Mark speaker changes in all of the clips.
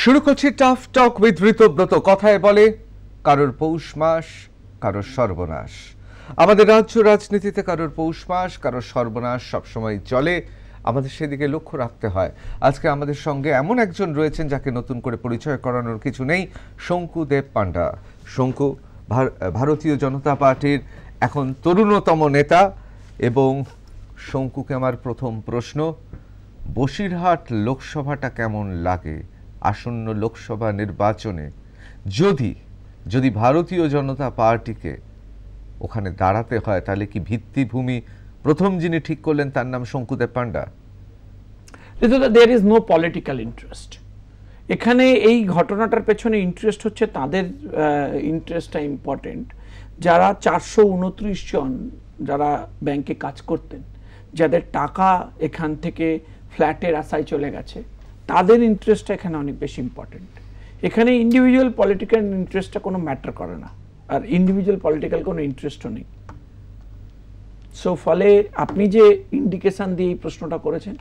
Speaker 1: শুরু করছি tough talk with Ritabrata কথায় বলে, কারোর পৌষ মাস, কারোর সর্বনাশ। আমাদের রাজ্য রাজনীতিতে কারোর পৌষ মাস, কারোর সর্বনাশ সবসময় চলে। আমাদের সেদিকে লক্ষ্য রাখতে হয়। আজকে আমাদের সঙ্গে এমন একজন রয়েছেন যাকে নতুন করে পরিচয় করানোর কিছু নেই, শঙ্কু দেব পান্ডা শঙ্কু ভারতীয় জনতা পার্টির এখন তরুণতম নেতা এবং শঙ্কুকে আমার প্রথম প্রশ্ন, বসিরহাট লোকসভাটা কেমন লাগে? আসন্ন লোকসভা নির্বাচনে যদি যদি ভারতীয় জনতা পার্টিকে ওখানে দাঁড়াতে হয়, তাহলে কি ভিত্তিভূমি প্রথম যিনি ঠিক করলেন তার নাম Shankudeb Panda
Speaker 2: there is no political interest এখানে এই ঘটনাটার পেছনে ইন্টারেস্ট হচ্ছে তাদের ইন্টারেস্টটা ইম্পর্টেন্ট যারা চারশো উনত্রিশ জন যারা ব্যাংকে কাজ করতেন, যাদের টাকা এখান থেকে ফ্ল্যাটের আশায় চলে গেছে তাদের ইন্টারেস্টটা এখানে অনেক বেশি ইম্পর্টেন্ট এখানে ইন্ডিভিজুয়াল পলিটিক্যাল ইন্টারেস্টটা কোনো ম্যাটার করে না। আর ইন্ডিভিজুয়াল পলিটিক্যাল কোনো ইন্টারেস্টও নেই। সো ফলে আপনি যে ইন্ডিকেশন দিয়ে এই প্রশ্নটা করেছেন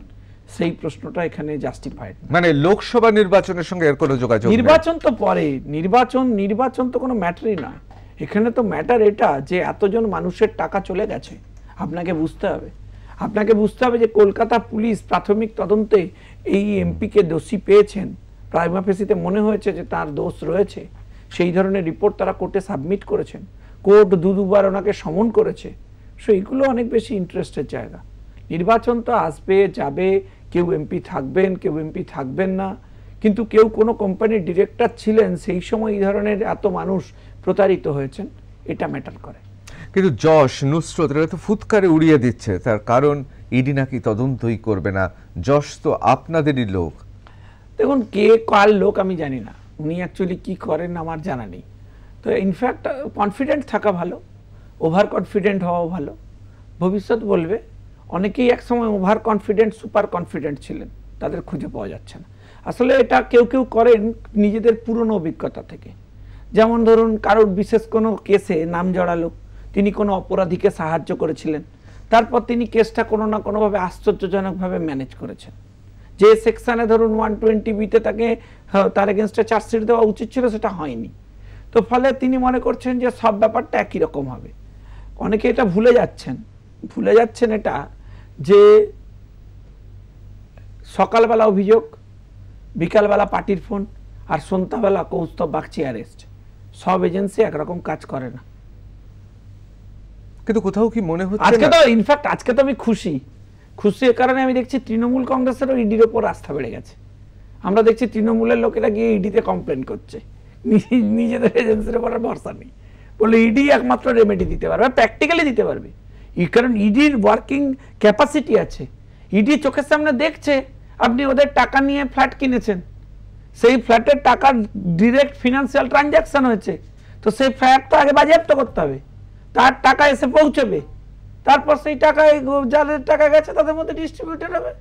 Speaker 2: সেই প্রশ্নটা এখানে জাস্টিফাইড
Speaker 1: মানে লোকসভা নির্বাচনের সঙ্গে এর কোনো যোগাযোগ
Speaker 2: নির্বাচন তো পরে নির্বাচন নির্বাচন তো কোনো ম্যাটারই না। এখানে তো ম্যাটার এটা যে এতজন মানুষের টাকা চলে গেছে। আপনাকে বুঝতে হবে। আপনাকে বুঝতে হবে যে কলকাতা পুলিশ প্রাথমিক তদন্তে এই এমপিকে দোষী পেয়েছেন। প্রাইমা ফেসিতে মনে হয়েছে যে তার দোষ রয়েছে। সেই ধরনের রিপোর্ট তারা কোর্টে সাবমিট করেছেন। কোর্ট দু দুবার ওনাকে সমন করেছে। সো এইগুলো অনেক বেশি ইন্টারেস্টের জায়গা। নির্বাচন তো আসবে, যাবে, কেউ এমপি থাকবেন, কেউ এমপি থাকবেন না। কিন্তু কেউ কোনো কোম্পানির ডিরেক্টর ছিলেন, সেই সময় এই ধরনের এত মানুষ প্রতারিত হয়েছেন, এটা ম্যাটার করে।
Speaker 1: কিন্তু যশ, নুসরত, এরা তো ফুৎকারে উড়িয়ে দিচ্ছে। তার কারণ, ইডি নাকি তদন্তই করবে না। যশ তো আপনাদেরই লোক।
Speaker 2: দেখুন, কে কার লোক আমি জানি না। উনি অ্যাকচুয়ালি কি করেন আমার জানা নেই। তো ইনফ্যাক্ট কনফিডেন্ট থাকা ভালো ওভার কনফিডেন্ট হওয়াও ভালো। ভবিষ্যৎ বলবে, অনেকেই একসময় ওভার কনফিডেন্ট সুপার কনফিডেন্ট ছিলেন। তাদের খুঁজে পাওয়া যাচ্ছে না। আসলে এটা কেউ কেউ করেন নিজেদের পুরনো অভিজ্ঞতা থেকে। যেমন ধরুন, কারোর বিশেষ কোনো কেসে নাম জড়ালো তিনি কোনো অপরাধীকে সাহায্য করেছিলেন। তারপর তিনি কেসটা কোনো না কোনোভাবে আশ্চর্যজনকভাবে ম্যানেজ করেছেন। যে সেকশানে ধরুন ওয়ান টোয়েন্টি বিতে তাকে হ্যাঁ, তার এগেনস্টে চার্জশিট দেওয়া উচিত ছিল সেটা হয়নি। তো ফলে তিনি মনে করছেন যে সব ব্যাপারটা একই রকম হবে। অনেকে এটা ভুলে যাচ্ছেন। ভুলে যাচ্ছেন এটা যে সকালবেলা অভিযোগ বিকালবেলা পার্টির ফোন আর সন্ধ্যাবেলা কৌস্তব বাগচি অ্যারেস্ট সব এজেন্সি একরকম কাজ করে না।
Speaker 1: কিন্তু কোথাও কি মনে হচ্ছে
Speaker 2: আজকে তো ইনফ্যাক্ট আজকে তো আমি খুশি। খুশি এর কারণে আমি দেখছি তৃণমূল কংগ্রেসেরও ইডির ওপর আস্থা বেড়ে গেছে। আমরা দেখছি তৃণমূলের লোকেরা গিয়ে ইডিতে কমপ্লেন করছে। নিজেদের এজেন্সির ওপর আর ভরসা নেই। বলে ইডি একমাত্র রেমেডি দিতে পারবে প্র্যাকটিক্যালি দিতে পারবে। কারণ ইডির ওয়ার্কিং ক্যাপাসিটি আছে। ইডি চোখের সামনে দেখছে আপনি ওদের টাকা নিয়ে ফ্ল্যাট কিনেছেন। সেই ফ্ল্যাটের টাকার ডিরেক্ট ফিনান্সিয়াল ট্রানজাকশন হয়েছে। তো সেই ফ্ল্যাট তো আগে বাজেয়াপ্ত করতে হবে। তার টাকা এসে পৌঁছবে। তারপর সেই টাকায় যাদের টাকা গেছে তাদের মধ্যে ডিস্ট্রিবিউটেড হবে।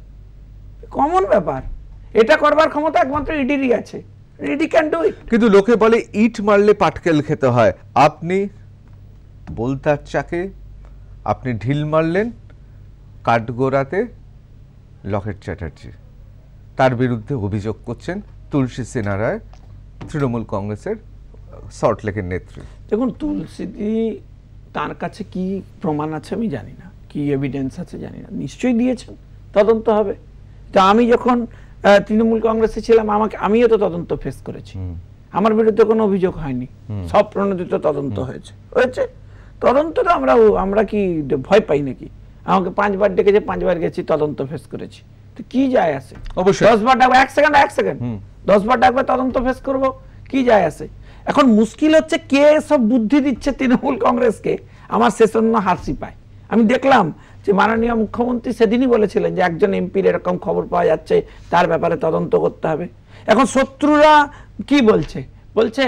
Speaker 2: কমন ব্যাপার। এটা করবার ক্ষমতা একমাত্র ইডিরই আছে। ইডি ক্যান ডু ইট
Speaker 1: কিন্তু লোকে বলে ইট মারলে পাটকেল খেতে হয়। আপনি বলতার চাকে আপনি ঢিল মারলেন কাঠগোড়াতে লকেট চ্যাটার্জি। তার বিরুদ্ধে অভিযোগ করছেন তুলসী সিনহা রায় তৃণমূল কংগ্রেসের সল্টলেকের নেত্রী।
Speaker 2: দেখুন তুলসীদি তার কাছে কি প্রমাণ আছে আমি জানি না কি এভিডেন্স আছে জানি না। নিশ্চয়ই দিয়েছেন তদন্ত হবে। তা আমি যখন তৃণমূল কংগ্রেসে ছিলাম আমাকে আমিও তো তদন্ত ফেস করেছি। আমার বিরুদ্ধে কোনো অভিযোগ হয়নি। সব প্রণোদিত তদন্ত হয়েছে। হয়েছে? তদন্ত তো আমরা আমরা কি ভয় পাই নাকি? আমাকে পাঁচবার ডেকেছে পাঁচবার গেছি তদন্ত ফেস করেছি। তো কি যায় আসে
Speaker 1: অবশ্যই।
Speaker 2: দশ বার ডাকবো এক সেকেন্ড এক সেকেন্ড। দশ বার ডাকবে তদন্ত ফেস করব। কি যায় আসে এখন মুশকিল হচ্ছে কে সব বুদ্ধি দিচ্ছে তৃণমূল কংগ্রেসকে? আমার শেষন্য হাসি পায় আমি দেখলাম যে মাননীয় মুখ্যমন্ত্রী সেদিনই বলেছিলেন যে একজন এমপির এরকম খবর পাওয়া যাচ্ছে, তার ব্যাপারে তদন্ত করতে হবে। এখন শত্রুরা কি বলছে? বলছে,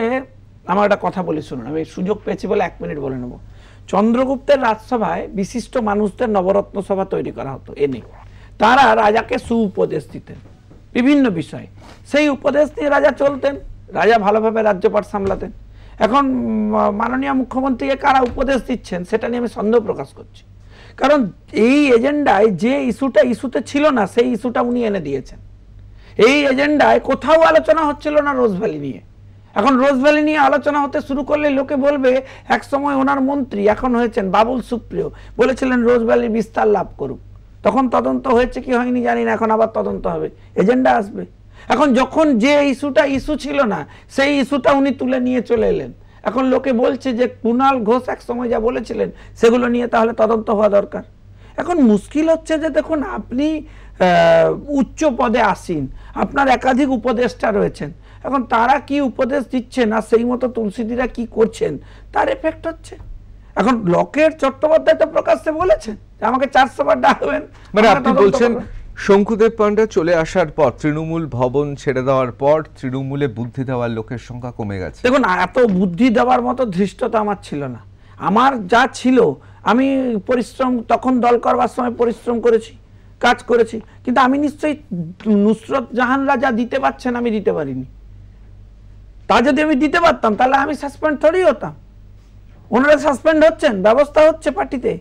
Speaker 2: আমার একটা কথা বলে, শুনুন, আমি সুযোগ পেয়েছি বলে এক মিনিট বলে নেব। চন্দ্রগুপ্তের রাজসভায় বিশিষ্ট মানুষদের নবরত্ন সভা তৈরি করা হতো, এ এনে তারা রাজাকে সুউপদেশ দিতেন, বিভিন্ন বিষয়ে। সেই উপদেশ নিয়ে রাজা চলতেন। রাজা ভালোভাবে রাজ্যপাট সামলাতেন। এখন মাননীয় মুখ্যমন্ত্রীকে কারা উপদেশ দিচ্ছেন সেটা নিয়ে আমি সন্দেহ প্রকাশ করছি। কারণ এই এজেন্ডায় যে ইস্যুটা, ইস্যুতে ছিল না, সেই ইস্যুটা উনি এনে দিয়েছেন। এই এজেন্ডায় কোথাও আলোচনা হচ্ছিল না রোজ ভ্যালি নিয়ে। এখন রোজ ভ্যালি নিয়ে আলোচনা হতে শুরু করলে লোকে বলবে, এক সময় ওনার মন্ত্রী এখন হয়েছেন বাবুল সুপ্রিয়, বলেছিলেন রোজ ভ্যালি বিস্তার লাভ করুক। তখন তদন্ত হয়েছে কি হয়নি জানি না, এখন আবার তদন্ত হবে। এজেন্ডা আসবে। এখন যখন যে ইস্যুটা ইস্যু ছিল না সেই ইস্যুটা উনি তুলে নিয়ে চলে এলেন। এখন লোকে বলছে যে কুণাল ঘোষ এক সময় যা বলেছিলেন সেগুলো নিয়ে তাহলে তদন্ত হওয়া দরকার। এখন মুশকিল হচ্ছে যে দেখুন আপনি উচ্চ পদে আসীন আপনার একাধিক উপদেষ্টা রয়েছেন। এখন তারা কি উপদেশ দিচ্ছেন আর সেই মতো তুলসীদিরা কি করছেন তার এফেক্ট হচ্ছে। এখন লকের চট্টোপাধ্যায় তো প্রকাশ্যে বলেছেন যে আমাকে চারশো বার ডাকবেন
Speaker 1: মানে আপনি বলছেন। শঙ্কুদেব পান্ডা চলে আসার পর তৃণমূল ভবন ছেড়ে দেওয়ার পর তৃণমূলে বুদ্ধি দেওয়ার লোকের সংখ্যা কমে গেছে।
Speaker 2: দেখুন, এত বুদ্ধি দেওয়ার মতো ধৃষ্টতা আমার ছিল না। আমার যা ছিল, আমি পরিশ্রম, তখন দল করবার সময় পরিশ্রম করেছি, কাজ করেছি, কিন্তু আমি নিশ্চয়ই নুসরত জাহানরা যা দিতে পারছেন আমি দিতে পারিনি। তা যদি আমি দিতে পারতাম, তাহলে আমি সাসপেন্ড থোড়ই হতাম। ওনারা সাসপেন্ড হচ্ছেন, ব্যবস্থা হচ্ছে পার্টিতে।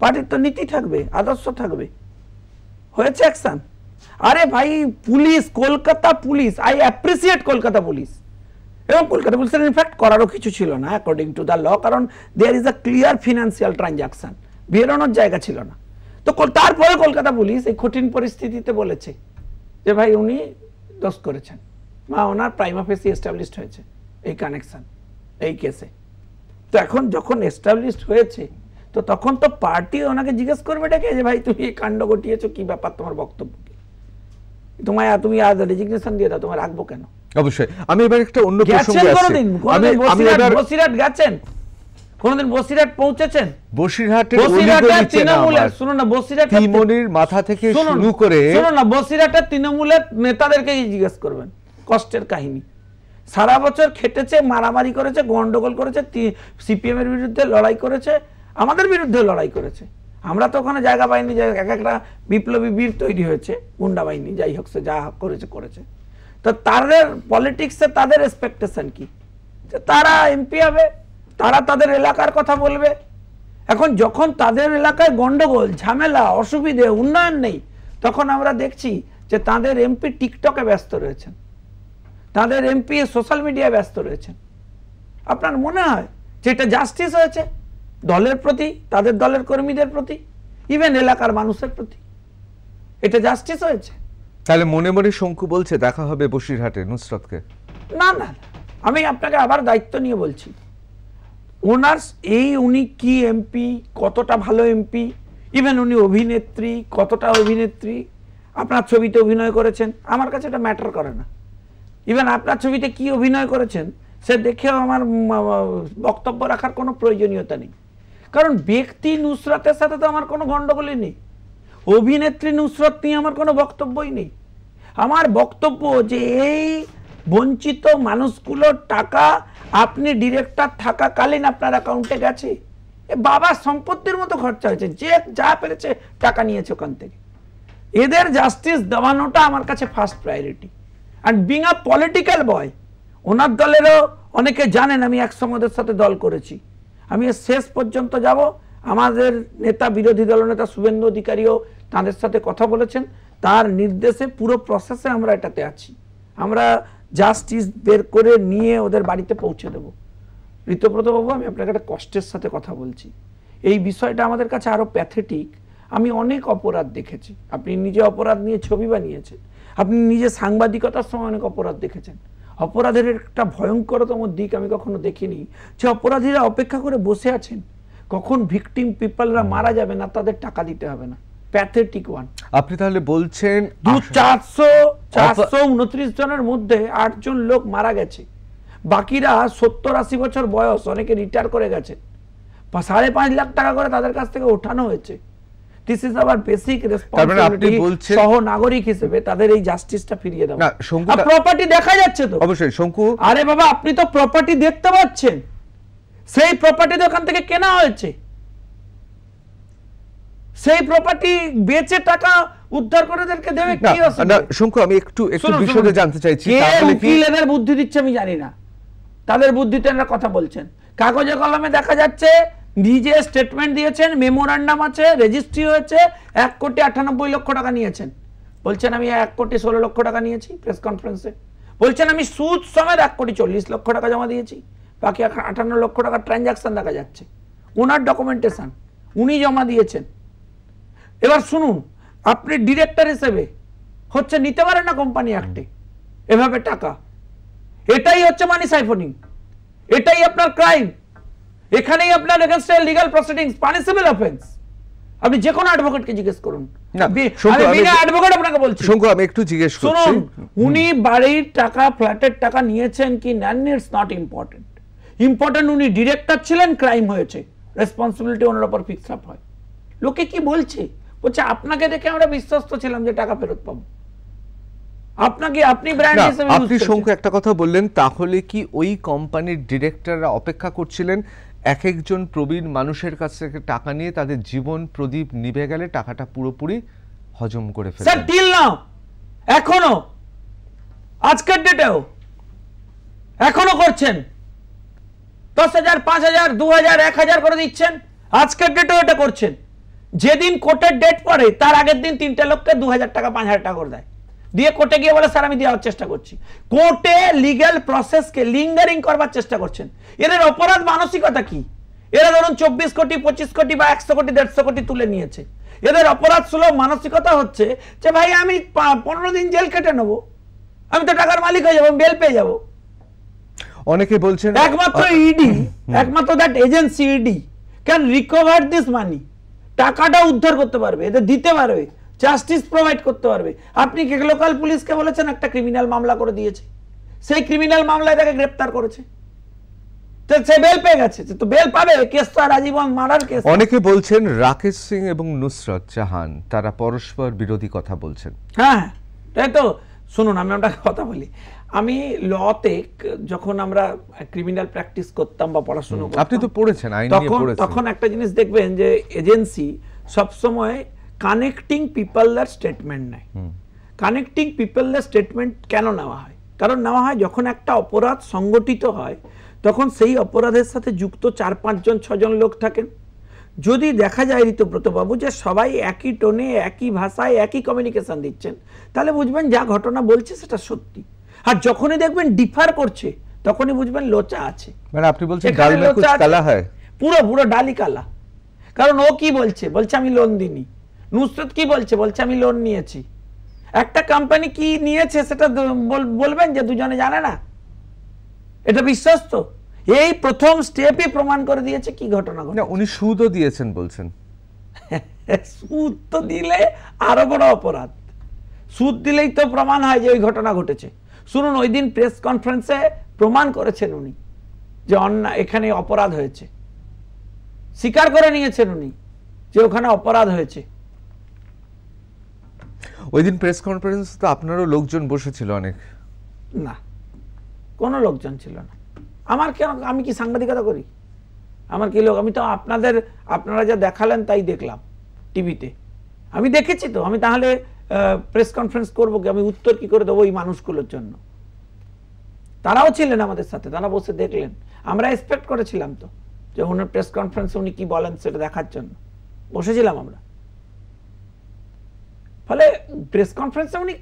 Speaker 2: পার্টির তো নীতি থাকবে, আদর্শ থাকবে। হয়েছে অ্যাকশন আরে ভাই, police, Kolkata police I appreciate Kolkata police. এবং কলকাতা পুলিশের ইনফ্যাক্ট করারও কিছু ছিল না অ্যাকর্ডিং টু দ্য ল কারণ there is a clear financial transaction বেরোনোর জায়গা ছিল না। তো তারপরে কলকাতা পুলিশ এই কঠিন পরিস্থিতিতে বলেছে যে ভাই, উনি দোষ করেছেন। বা ওনার প্রাইম অফিসি এস্টাবলিশড হয়েছে এই কানেকশন এই কেসে তো এখন যখন এস্টাবলিশড হয়েছে তো তখন তো পার্টি ওনাকে জিজ্ঞেস করবে ডেকে যে ভাই তুমি এই কাণ্ড ঘটিয়েছো কি ব্যাপার তোমার বক্তব্য তোমায় তুমি আজ রেজিগনেশন দিয়ে দাও তোমার রাখব কেন?
Speaker 1: অবশ্যই। আমি এবার একটা অন্য
Speaker 2: গেছেন
Speaker 1: প্রসঙ্গে আসছি। আমি
Speaker 2: কোনোদিন
Speaker 1: আমি
Speaker 2: বসিরহাট
Speaker 1: এবার
Speaker 2: বসিরহাট গেছেন? কোনোদিন বসিরহাট পৌঁছেছেন?
Speaker 1: বসিরহাটের
Speaker 2: বসিরহাটের তৃণমূলের। শুনুন না বসিরহাটের
Speaker 1: তিমনির মাথা থেকে শুরু করে
Speaker 2: শুনুন না বসিরহাটের তৃণমূলের নেতাদেরকে জিজ্ঞেস করবেন কষ্টের কাহিনী। সারা বছর খেটেছে মারামারি করেছে গন্ডগোল করেছে সিপিএম এর বিরুদ্ধে লড়াই করেছে আমাদের বিরুদ্ধে লড়াই করেছে। আমরা তো ওখানে জায়গা পাইনি যে এক একটা বিপ্লবী বীর তৈরি হয়েছে, গুন্ডা বাহিনী, যাই হোক সে যা করেছে করেছে। তো তাদের পলিটিক্সে তাদের এক্সপেকটেশন কি? যে তারা এমপি হবে, তারা তাদের এলাকার কথা বলবে। এখন যখন তাদের এলাকায় গন্ডগোল, ঝামেলা, অসুবিধে, উন্নয়ন নেই, তখন আমরা দেখছি যে তাদের এমপি টিকটকে ব্যস্ত রয়েছেন। তাদের এমপি সোশ্যাল মিডিয়ায় ব্যস্ত রয়েছেন। আপনার মনে হয় যে এটা জাস্টিস হয়েছে? দলের প্রতি তাদের দলের কর্মীদের প্রতি ইভেন এলাকার মানুষের প্রতি। এটা জাস্টিস হয়েছে।
Speaker 1: তাহলে মনে মনে শঙ্কু বলছে দেখা হবে বসিরহাটে নুসরতকে।
Speaker 2: না না। আমি আপনাকে আবার দায়িত্ব নিয়ে বলছি। ওনার এই উনি কি এমপি কতটা ভালো এমপি ইভেন উনি অভিনেত্রী কতটা অভিনেত্রী আপনার ছবিতে অভিনয় করেছেন আমার কাছে এটা ম্যাটার করে না। ইভেন আপনার ছবিতে কি অভিনয় করেছেন সে দেখেও আমার বক্তব্য রাখার কোনো প্রয়োজনীয়তা নেই। কারণ ব্যক্তি নুসরাতের সাথে তো আমার কোনো গণ্ডগোলই নেই। অভিনেত্রী নুসরত নিয়ে আমার কোনো বক্তব্যই নেই। আমার বক্তব্য যে এই বঞ্চিত মানুষগুলোর টাকা আপনি ডিরেক্টর থাকাকালীন আপনার অ্যাকাউন্টে গেছে। এ বাবার সম্পত্তির মতো খরচা হয়েছে। যে যা পেরেছে টাকা নিয়েছে ওখান থেকে। এদের জাস্টিস দেওয়ানোটা আমার কাছে first priority. And being a political boy, ওনার দলেরও অনেকে জানেন আমি একসঙ্গে ওদের সাথে দল করেছি। আমি শেষ পর্যন্ত যাব। আমাদের নেতা, বিরোধী দলনেতা শুভেন্দু অধিকারীও তাদের সাথে কথা বলেছেন। তার নির্দেশে পুরো প্রসেসে আমরা এটাতে আছি। আমরা জাস্টিস বের করে নিয়ে ওদের বাড়িতে পৌঁছে দেবো। ঋতব্রতবাবু, আমি আপনাকে একটা কষ্টের সাথে কথা বলছি। এই বিষয়টা আমাদের কাছে আরও প্যাথেটিক আমি অনেক অপরাধ দেখেছি। আপনি নিজে অপরাধ নিয়ে ছবি বানিয়েছেন। আপনি নিজে সাংবাদিকতার সময় অনেক অপরাধ দেখেছেন। অপরাধের একটা ভয়ঙ্করতম দিক আমি কখনো দেখিনি। যে অপরাধীরা অপেক্ষা করে বসে আছেন কখন ভিকটিম পিপলরা মারা যাবে না তাদের টাকা দিতে হবে না। Pathetic one.
Speaker 1: আপনি তাহলে বলছেন
Speaker 2: দু চারশো চারশো উনত্রিশ জনের মধ্যে আটজন লোক মারা গেছে। বাকিরা সত্তর আশি বছর বয়স অনেকে রিটায়ার করে গেছে। সাড়ে পাঁচ লাখ টাকা করে তাদের কাছ থেকে ওঠানো হয়েছে। This is our basic responsibility সহ নাগরিক হিসেবে তাদের এই জাস্টিসটা ফিরিয়ে দেওয়া।
Speaker 1: না, শঙ্কুদা-
Speaker 2: প্রপার্টি দেখা যাচ্ছে তো।
Speaker 1: অবশ্যই শঙ্কু
Speaker 2: আরে বাবা আপনি তো প্রপার্টি দেখতে পাচ্ছেন। সেই প্রপার্টি ওখান থেকে কেনা হয়েছে। সেই প্রপার্টি বেচে টাকা উদ্ধার করে দেবে কি অসুবিধা
Speaker 1: শঙ্কু আমি একটু একটু জানতে চাইছি তাহলে কি
Speaker 2: বুদ্ধি দিচ্ছে আমি জানি না। তাদের বুদ্ধিতে কথা বলছেন। কাগজে কলমে দেখা যাচ্ছে নিজে স্টেটমেন্ট দিয়েছেন মেমোরান্ডাম আছে রেজিস্ট্রি হয়েছে, এক কোটি আটানব্বই লক্ষ টাকা নিয়েছেন। বলছেন, আমি এক কোটি ষোলো লক্ষ টাকা নিয়েছি প্রেস কনফারেন্সে বলছেন, আমি সুদ সমেত এক কোটি চল্লিশ লক্ষ টাকা জমা দিয়েছি। বাকি এখন আটান্ন লক্ষ টাকা ট্রানজাকশন দেখা যাচ্ছে। ওনার ডকুমেন্টেশন উনি জমা দিয়েছেন। এবার শুনুন, আপনি ডিরেক্টর হিসেবে হচ্ছে নিতে পারেন না কোম্পানি অ্যাক্টে এভাবে টাকা। এটাই হচ্ছে মানি সাইফোনিং এটাই আপনার ক্রাইম এখানেই আপনার এগেনস্টে লিগাল প্রসিডিংস পানিশেবল অফেন্স আপনি যে কোনো অ্যাডভোকেটকে জিজ্ঞেস করুন। অ্যাডভোকেট আপনাকে বলছি।
Speaker 1: শঙ্কু আমি একটু জিজ্ঞেস করছি।
Speaker 2: উনি বাড়ির টাকা ফ্ল্যাটের টাকা নিয়েছেন কি নেননি ইটস নট ইম্পর্টেন্ট ইম্পর্টেন্ট উনি ডিরেক্টর ছিলেন ক্রাইম হয়েছে। রেসপন্সিবিলিটি ওনার উপর ফিক্স আপ হয়। লোকে কি বলছে? বলছে আপনাকে দেখে আমরা বিশ্বস্ত ছিলাম যে টাকা ফেরত পাবো। আপনাকে আপনি ব্র্যান্ড হিসেবে
Speaker 1: আপনি শঙ্কু একটা কথা বললেন তাহলে কি ওই কোম্পানির ডিরেক্টররা অপেক্ষা করছিলেন এক একজন প্রবীণ মানুষের কাছ থেকে টাকা নিয়ে তাদের জীবন প্রদীপ নিভে গেলে টাকাটা পুরোপুরি হজম করে ফেলবেন
Speaker 2: টিল নাও। এখনও। আজকের ডেটেও এখনও করছেন। দশ হাজার, পাঁচ হাজার, দু হাজার, এক হাজার করে দিচ্ছেন। আজকের ডেটেও এটা করছেন। যেদিন কোর্টের ডেট পড়ে, তার আগের দিন তিনটে লোককে দু হাজার টাকা, পাঁচ হাজার টাকা করে দেয়। দিয়ে কোর্টে গিয়ে বলে স্যার আমি দেওয়ার চেষ্টা করছি। কোর্টে লিগ্যাল প্রসেসকে লিঙ্গারিং করবার চেষ্টা করছেন। এদের অপরাধ মানসিকতা কি? এরা ধরুন চব্বিশ কোটি পঁচিশ কোটি বা একশো কোটি দেড়শো কোটি তুলে নিয়েছে। এদের অপরাধ সুলভ মানসিকতা হচ্ছে যে ভাই আমি পনেরো দিন জেল কেটে নেব। আমি তো টাকার মালিক হয়ে যাব বেল পেয়ে যাব।
Speaker 1: অনেকে বলছেন
Speaker 2: একমাত্র ইডি একমাত্র that agency ED can recover this money টাকাটা উদ্ধার করতে পারবে এদের দিতে পারবে। জাস্টিস প্রোভাইড করতে পারবে। আপনি কি লোকাল পুলিশকে বলেছেন একটা ক্রিমিনাল মামলা করে দিয়েছে? সেই ক্রিমিনাল মামলায় তাকে গ্রেপ্তার করেছে। সে বেল পেয়ে গেছে। তো বেল পাবে? কেস তো আর আজীবন মারার কেস।
Speaker 1: অনেকে বলছেন রাকেশ সিং এবং নুসরত জাহান তারা পরস্পর বিরোধী কথা বলছেন।
Speaker 2: হ্যাঁ তাই তো? শুনুন আমি আপনাকে কথা বলি। আমি লতে যখন আমরা ক্রিমিনাল প্র্যাকটিস করতাম বা পড়াশোনা
Speaker 1: আপনি তো পড়েছেন আইন
Speaker 2: তখন
Speaker 1: পড়েছেন।
Speaker 2: তখন একটা জিনিস দেখবেন যে এজেন্সি সবসময় কানেক্টিং পিপলদের স্টেটমেন্ট নেয় কানেক্টিং পিপলদের স্টেটমেন্ট কেন নেওয়া হয়? কারণ নেওয়া হয় যখন একটা অপরাধ সংগঠিত হয় তখন সেই অপরাধের সাথে যুক্ত চার পাঁচজন ছজন লোক থাকেন। যদি দেখা যায় ঋতব্রতবাবু যে সবাই একই টোনে একই ভাষায় একই কমিউনিকেশন দিচ্ছেন তাহলে বুঝবেন যা ঘটনা বলছে সেটা সত্যি। আর যখনই দেখবেন ডিফার করছে তখনই বুঝবেন লোচা আছে।
Speaker 1: মানে আপনি বলছেন
Speaker 2: এখানে
Speaker 1: ডাল মে কুছ কালা হয়।
Speaker 2: পুরো পুরো ডালি কালা। কারণ ও কি বলছে? বলছে আমি লোন দিনি নুসরত কি বলছে? বলছে আমি লোন নিয়েছি। একটা কোম্পানি কি নিয়েছে সেটা বল- বলবেন যে দুজনে জানে না? এটা বিশ্বাস তো এই প্রথম স্টেপই প্রমাণ করে দিয়েছে কি ঘটনা ঘটে
Speaker 1: উনি সুদও দিয়েছেন বলছেন।
Speaker 2: সুদ তো দিলে আরও বড় অপরাধ। সুদ দিলেই তো প্রমাণ হয় যে ওই ঘটনা ঘটেছে। শুনুন ওই দিন প্রেস কনফারেন্সে প্রমাণ করেছেন উনি যে অন্যায় এখানে অপরাধ হয়েছে। স্বীকার করে নিয়েছেন উনি যে ওখানে অপরাধ হয়েছে।
Speaker 1: ওই দিন প্রেস কনফারেন্স তো আপনারও লোকজন বসেছিল অনেক।
Speaker 2: না, কোনো লোকজন ছিল না। আমার কেন, আমি কি সাংবাদিকতা করি? আমার কি লোক, আমি তো আপনাদের, আপনারা যা দেখালেন তাই দেখলাম টিভিতে। আমি দেখেছি তো, আমি তাহলে প্রেস কনফারেন্স করব কি? আমি উত্তর কি করে দেবো ওই মানুষগুলোর জন্য? তারাও ছিলেন আমাদের সাথে, তারা বসে দেখলেন। আমরা এক্সপেক্ট করেছিলাম তো, যে ওনার প্রেস কনফারেন্সে উনি কি বলেন সেটা দেখার জন্য। বসেছিলাম আমরা। ফলে প্রেস কনফারেন্সে উনি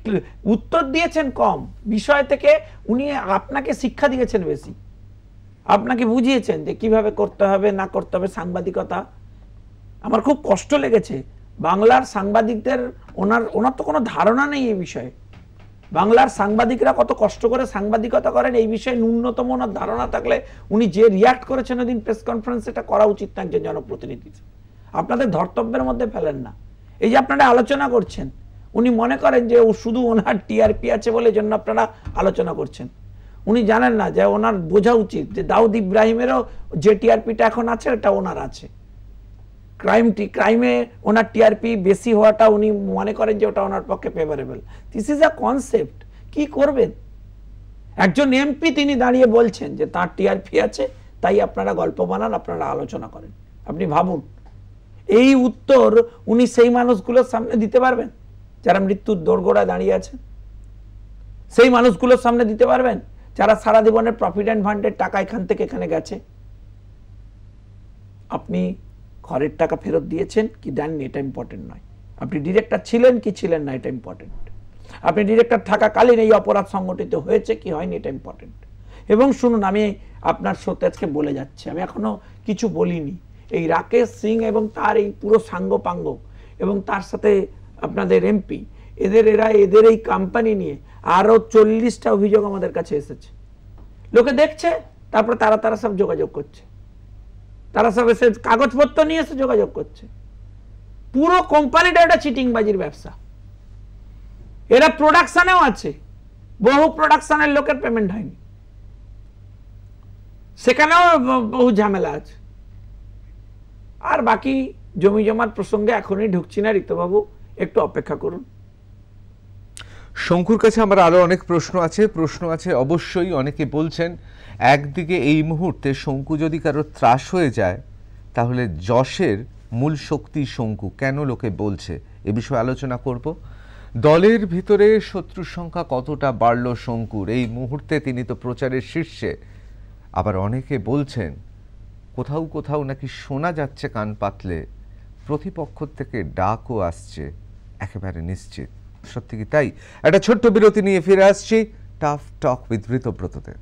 Speaker 2: উত্তর দিয়েছেন কম। বিষয় থেকে উনি আপনাকে শিক্ষা দিয়েছেন বেশি। আপনাকে বুঝিয়েছেন যে কীভাবে করতে হবে, না করতে হবে সাংবাদিকতা। আমার খুব কষ্ট লেগেছে। বাংলার সাংবাদিকদের ওনার ওনার তো কোনো ধারণা নেই এই বিষয়ে। বাংলার সাংবাদিকরা কত কষ্ট করে সাংবাদিকতা করেন, এই বিষয়ে ন্যূনতম ওনার ধারণা থাকলে উনি যে রিয়াক্ট করেছেন ওদিন প্রেস কনফারেন্স এটা করা উচিত না একজন জনপ্রতিনিধি আপনাদের ধর্তব্যের মধ্যে ফেলেন না। এই যে আপনারা আলোচনা করছেন, উনি মনে করেন যে ও শুধু ওনার টিআরপি আছে বলে জন্য আপনারা আলোচনা করছেন। উনি জানেন না যে ওনার বোঝা উচিত যে দাউদ ইব্রাহিমেরও যে টিআরপিটা এখন আছে এটা ওনার আছে। ক্রাইমটি, ক্রাইমে ওনার টিআরপি বেশি হওয়াটা উনি মনে করেন যে ওটা ওনার পক্ষে favourable this is a concept কি করবেন? একজন এমপি তিনি দাঁড়িয়ে বলছেন যে তার টিআরপি আছে, তাই আপনারা গল্প বানান, আপনারা আলোচনা করেন। আপনি ভাবুন। এই উত্তর উনি সেই মানুষগুলোর সামনে দিতে পারবেন? যারা মৃত্যুর দোরগোড়ায় দাঁড়িয়ে আছে সেই মানুষগুলোর সামনে দিতে পারবেন? যারা সারা জীবনের প্রফিডেন্ট ফান্ডের টাকা এখান থেকে এখানে গেছে। আপনি ঘরের টাকা ফেরত দিয়েছেন? কি দেননি? এটা ইম্পর্টেন্ট নয়। আপনি ডিরেক্টর ছিলেন? কি ছিলেন না? এটা ইম্পর্টেন্ট আপনি ডিরেক্টর থাকাকালীন এই অপরাধ সংগঠিত হয়েছে? কি হয়নি? এটা ইম্পর্টেন্ট এবং শুনুন, আমি আপনার আজকে বলে যাচ্ছি। আমি এখনও কিছু বলিনি। এই রাকেশ সিং এবং তার এই পুরো সাঙ্গপাঙ্গ এবং তার সাথে আপনাদের এমপি, এদের এরা, এদের এই কোম্পানি নিয়ে আরও চল্লিশটা অভিযোগ আমাদের কাছে এসেছে। লোকে দেখছে, তারপর তারা তারা সব যোগাযোগ করছে। তারা সব এসে কাগজপত্র নিয়ে এসে যোগাযোগ করছে। পুরো কোম্পানিটা একটা চিটিংবাজির ব্যবসা। এরা প্রোডাকশনেও আছে। বহু প্রোডাকশনের লোকের পেমেন্ট হয়নি। সেখানেও বহু ঝামেলা আছে। আর বাকি জমি জমার প্রসঙ্গে এখনই ঢুকছি না, ঋতুবাবু, একটু অপেক্ষা করুন।
Speaker 1: শঙ্কুর কাছে আমার আরও অনেক প্রশ্ন আছে প্রশ্ন আছে অবশ্যই, অনেকে বলছেন, একদিকে এই মুহূর্তে শঙ্কু যদি কারও ত্রাস হয়ে যায়, তাহলে যশের মূল শক্তি শঙ্কু, কেন লোকে বলছে? এ বিষয়ে আলোচনা করব। দলের ভিতরে শত্রুর সংখ্যা কতটা বাড়ল শঙ্কুর? এই মুহূর্তে তিনি তো প্রচারের শীর্ষে। আবার অনেকে বলছেন কোথাও কোথাও নাকি শোনা যাচ্ছে কান পাতলে। প্রতিপক্ষ থেকে ডাকও আসছে, একেবারে নিশ্চিত। সত্যি কি তাই? একটা ছোট্ট বিরতি নিয়ে ফিরে আসছি। Tough talk with ঋতব্রততে